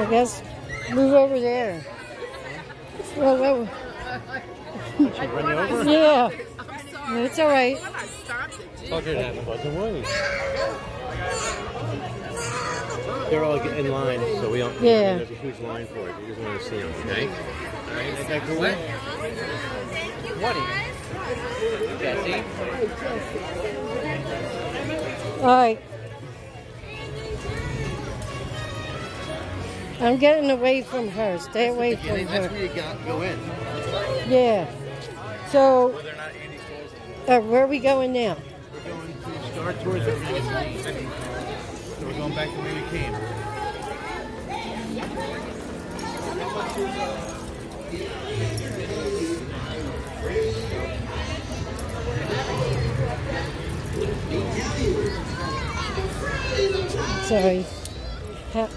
I guess move over there. Well, well, Run you over? yeah. It's all right. Told you to have a buzzing wing. They're all in line, so we don't. Yeah. There's a huge line for it. You just want to see them, okay? All right, is that cool? All right. I'm getting away from her. Stay away from That's her. where you got go in. Yeah. So, uh, where are we going now? We're going to start towards the So we're going back to where we came. Sorry. Ha-